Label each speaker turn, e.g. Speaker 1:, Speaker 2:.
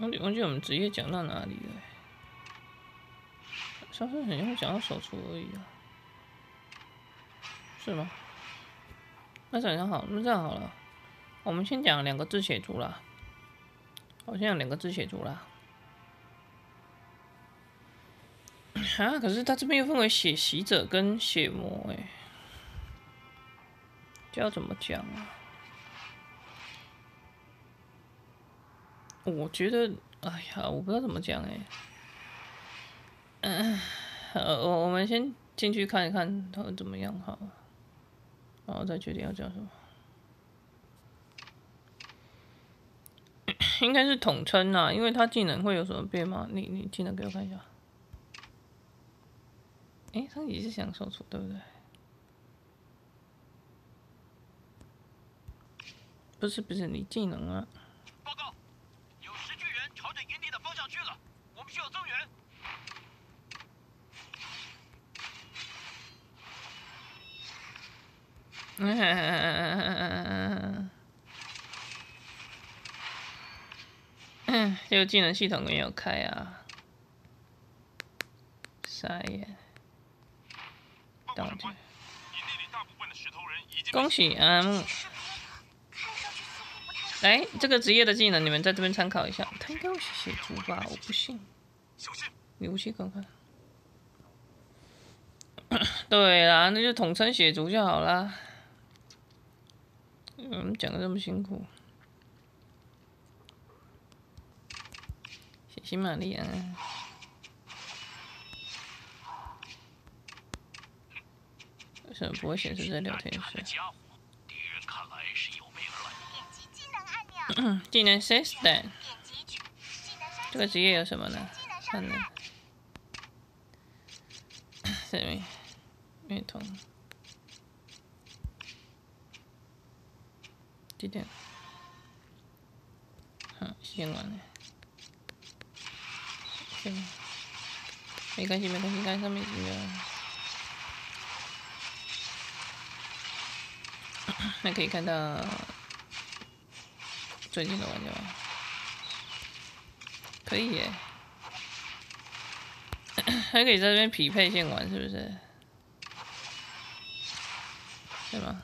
Speaker 1: 忘记忘记我们职业讲到哪里了？上次好像讲到手厨而已啊，是吗？那这样好，那这样好了，我们先讲两个字写图啦。我先讲两个字写图啦。啊，可是它这边又分为血习者跟血魔哎，这要怎么讲啊？我觉得，哎呀，我不知道怎么讲哎。嗯，呃，我我们先进去看一看他们怎么样好，然后再决定要讲什么。应该是统称啊，因为他技能会有什么变吗？你你技能给我看一下。哎，他也是想手出对不对？不是不是，你技能啊。
Speaker 2: 去了，我们需要增援。
Speaker 1: 嗯，嗯，这个技能系统没有开啊，傻眼。恭喜阿木！来，这个职业的技能你们在这边参考一下。他应该会写图吧？我不信。你武器看看。对啦，那就统称血族就好啦。嗯，讲的这么辛苦。谢谢玛丽啊。为什么不会显示在聊天室？嗯，技能 system。这个职业有什么呢？看呢？什么？没通。几点？好，先完了。行，没关系，没关系，看上面几个。还可以看到最近的玩家，可以耶，还可以在这边匹配线玩，是不是？对吧？